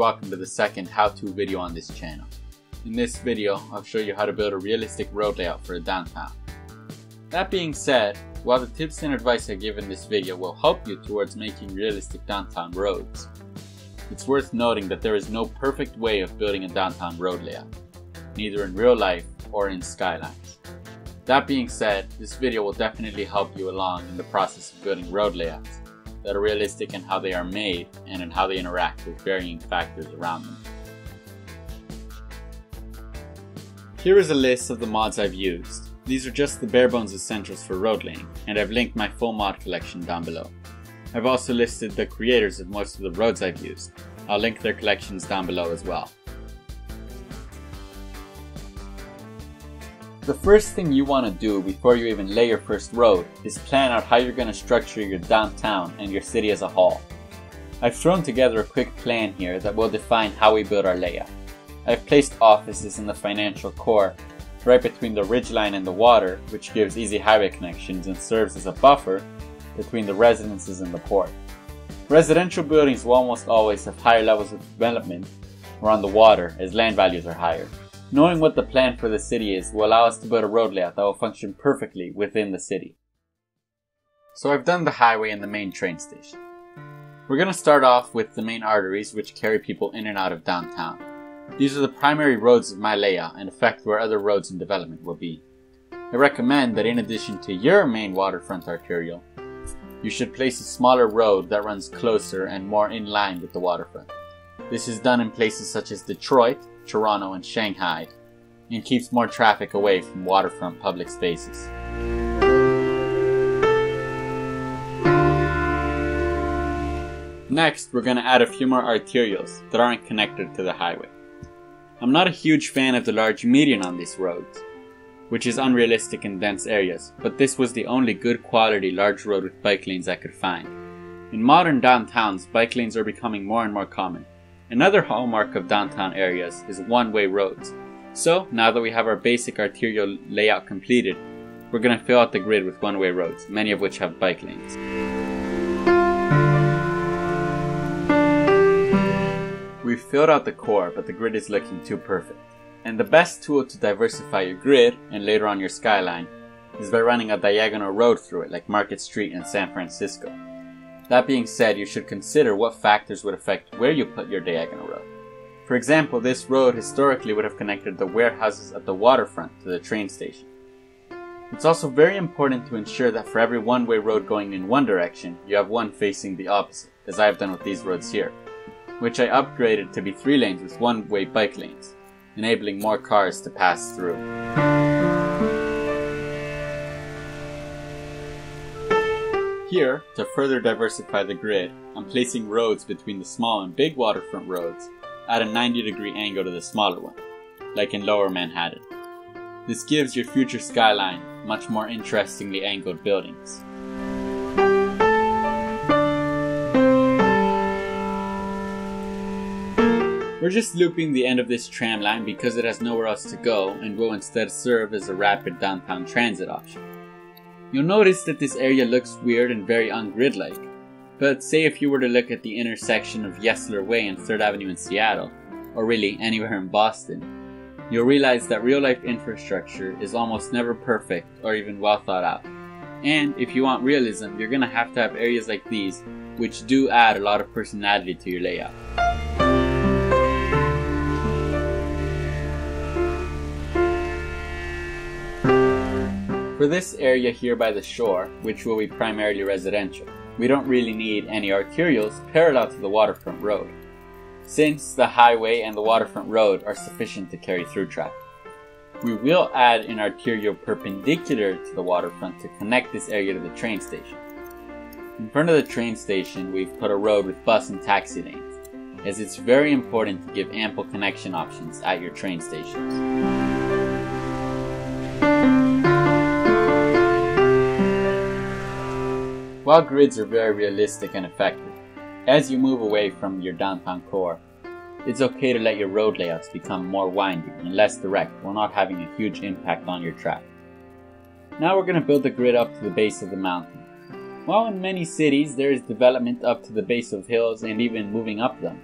welcome to the second how-to video on this channel. In this video, I'll show you how to build a realistic road layout for a downtown. That being said, while the tips and advice I give in this video will help you towards making realistic downtown roads, it's worth noting that there is no perfect way of building a downtown road layout, neither in real life or in Skylines. That being said, this video will definitely help you along in the process of building road layouts that are realistic in how they are made and in how they interact with varying factors around them. Here is a list of the mods I've used. These are just the bare bones essentials for road laying, and I've linked my full mod collection down below. I've also listed the creators of most of the roads I've used. I'll link their collections down below as well. The first thing you want to do before you even lay your first road is plan out how you're going to structure your downtown and your city as a whole. I've thrown together a quick plan here that will define how we build our layout. I've placed offices in the financial core right between the ridgeline and the water, which gives easy highway connections and serves as a buffer between the residences and the port. Residential buildings will almost always have higher levels of development around the water as land values are higher. Knowing what the plan for the city is will allow us to build a road layout that will function perfectly within the city. So I've done the highway and the main train station. We're going to start off with the main arteries which carry people in and out of downtown. These are the primary roads of my layout and affect where other roads in development will be. I recommend that in addition to your main waterfront arterial, you should place a smaller road that runs closer and more in line with the waterfront. This is done in places such as Detroit, Toronto, and Shanghai, and keeps more traffic away from waterfront public spaces. Next, we're going to add a few more arterials that aren't connected to the highway. I'm not a huge fan of the large median on these roads, which is unrealistic in dense areas, but this was the only good quality large road with bike lanes I could find. In modern downtowns, bike lanes are becoming more and more common, Another hallmark of downtown areas is one-way roads. So, now that we have our basic arterial layout completed, we're going to fill out the grid with one-way roads, many of which have bike lanes. We've filled out the core, but the grid is looking too perfect. And the best tool to diversify your grid, and later on your skyline, is by running a diagonal road through it like Market Street in San Francisco. That being said, you should consider what factors would affect where you put your diagonal road. For example, this road historically would have connected the warehouses at the waterfront to the train station. It's also very important to ensure that for every one-way road going in one direction, you have one facing the opposite, as I have done with these roads here, which I upgraded to be three lanes with one-way bike lanes, enabling more cars to pass through. Here, to further diversify the grid, I'm placing roads between the small and big waterfront roads at a 90 degree angle to the smaller one, like in lower Manhattan. This gives your future skyline much more interestingly angled buildings. We're just looping the end of this tram line because it has nowhere else to go and will instead serve as a rapid downtown transit option. You'll notice that this area looks weird and very ungrid-like. But say if you were to look at the intersection of Yesler Way and 3rd Avenue in Seattle, or really anywhere in Boston, you'll realize that real life infrastructure is almost never perfect or even well thought out. And if you want realism, you're gonna have to have areas like these, which do add a lot of personality to your layout. For this area here by the shore, which will be primarily residential, we don't really need any arterials parallel to the waterfront road, since the highway and the waterfront road are sufficient to carry through traffic. We will add an arterial perpendicular to the waterfront to connect this area to the train station. In front of the train station, we've put a road with bus and taxi lanes, as it's very important to give ample connection options at your train stations. While grids are very realistic and effective, as you move away from your downtown core, it's okay to let your road layouts become more winding and less direct while not having a huge impact on your traffic. Now we're going to build the grid up to the base of the mountain. While in many cities there is development up to the base of hills and even moving up them,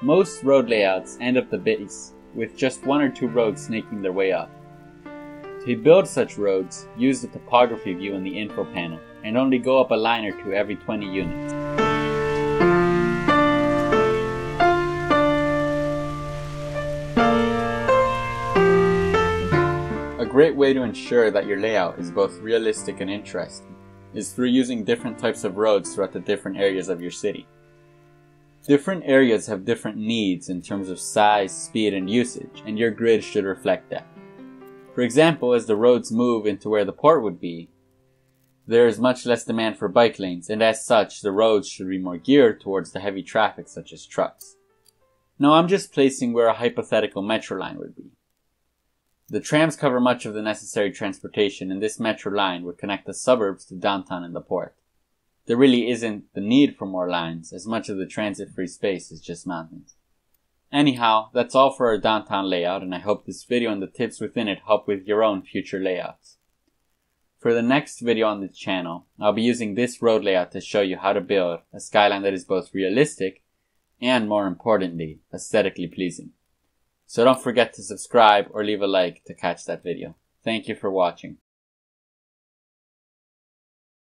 Most road layouts end at the base, with just one or two roads snaking their way up. To build such roads, use the topography view in the info panel, and only go up a line or two every 20 units. A great way to ensure that your layout is both realistic and interesting is through using different types of roads throughout the different areas of your city. Different areas have different needs in terms of size, speed, and usage, and your grid should reflect that. For example, as the roads move into where the port would be, there is much less demand for bike lanes, and as such, the roads should be more geared towards the heavy traffic such as trucks. Now I'm just placing where a hypothetical metro line would be. The trams cover much of the necessary transportation, and this metro line would connect the suburbs to downtown and the port there really isn't the need for more lines as much of the transit free space is just mountains. Anyhow, that's all for our downtown layout and I hope this video and the tips within it help with your own future layouts. For the next video on the channel, I'll be using this road layout to show you how to build a skyline that is both realistic and more importantly, aesthetically pleasing. So don't forget to subscribe or leave a like to catch that video. Thank you for watching.